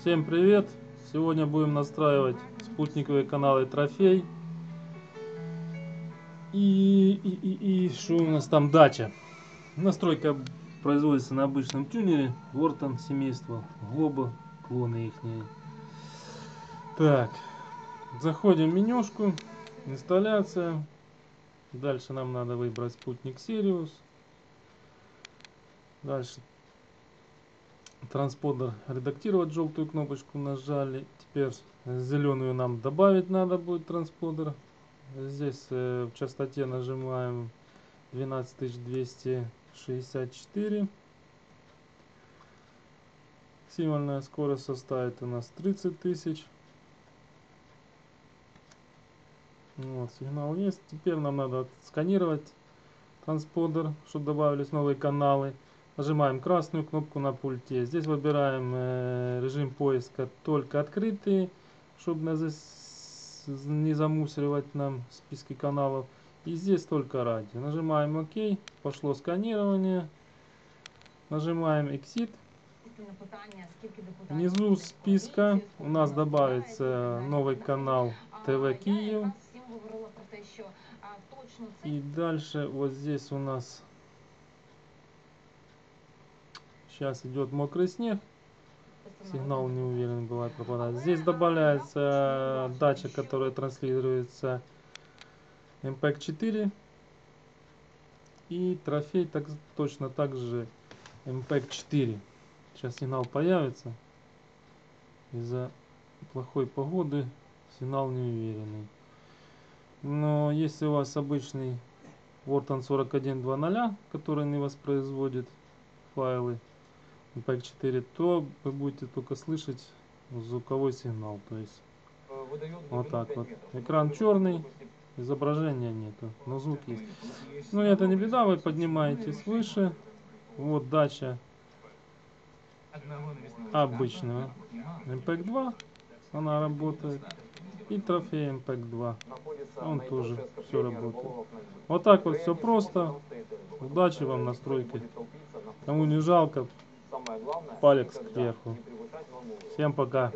Всем привет! Сегодня будем настраивать спутниковые каналы Трофей. И, и, и, и что у нас там дача. Настройка производится на обычном тюнере. Вортон семейства, Глоба, клоны их. Так, заходим в менюшку, инсталляция. Дальше нам надо выбрать спутник Сириус. Дальше транспондер редактировать желтую кнопочку нажали. Теперь зеленую нам добавить надо будет транспондер. Здесь э, в частоте нажимаем 12264. Символьная скорость составит у нас 30 тысяч. Вот, сигнал есть. Теперь нам надо сканировать транспондер, чтобы добавились новые каналы. Нажимаем красную кнопку на пульте. Здесь выбираем э, режим поиска только открытые, чтобы не замусоривать нам списки каналов. И здесь только радио. Нажимаем ОК. Пошло сканирование. Нажимаем Exit. Внизу списка у нас добавится новый канал ТВ Киев. И дальше вот здесь у нас Сейчас идет мокрый снег. Сигнал не уверен бывает пропадает. Здесь добавляется датчик, которая транслируется MPEG 4. И трофей так, точно так же MPEG 4. Сейчас сигнал появится. Из-за плохой погоды сигнал неуверенный. Но если у вас обычный Wharton 41.2.0, который не воспроизводит файлы MPEG 4, то вы будете только слышать звуковой сигнал. То есть вот так вот. Экран черный, изображения нету, но звук есть. Но ну, это не беда, вы поднимаетесь выше. Вот дача обычного MPEG 2, она работает. И трофей MPEG 2, он тоже все работает. Вот так вот все просто. Удачи вам настройки. Кому не жалко, палец кверху. Всем пока.